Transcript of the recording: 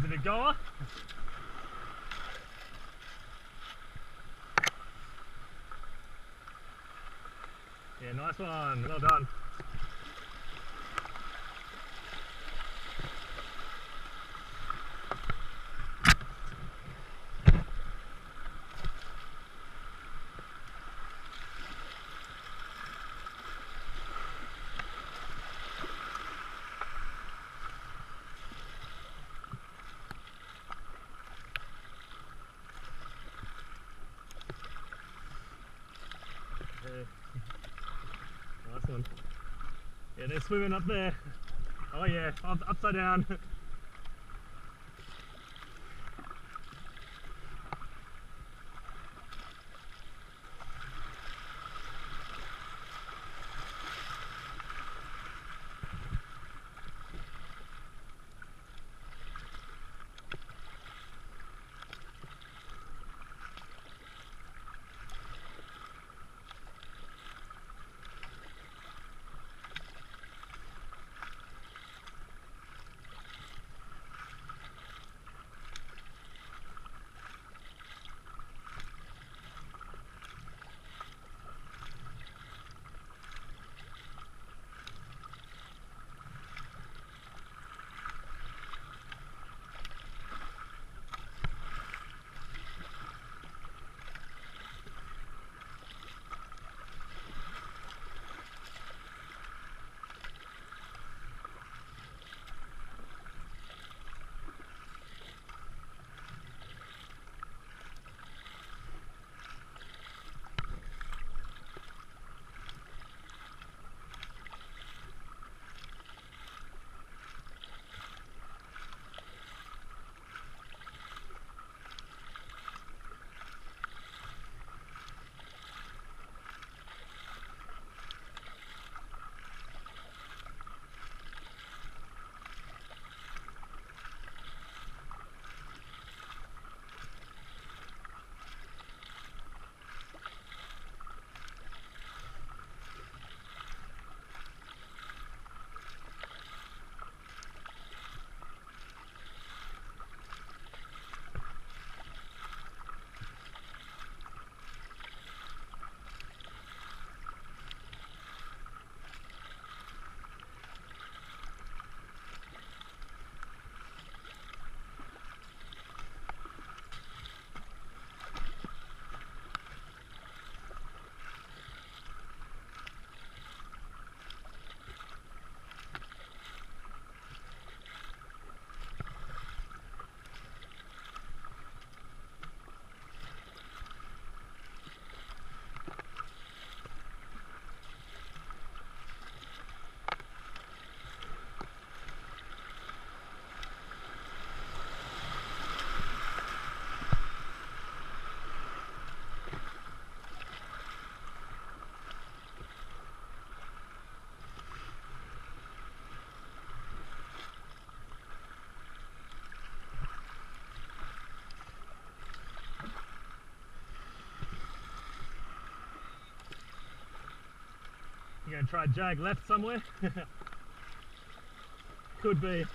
Is it a goer? Yeah, nice one. Well done. Nice one. Yeah, they're swimming up there. Oh yeah, up, upside down. You gonna try jag left somewhere? Could be.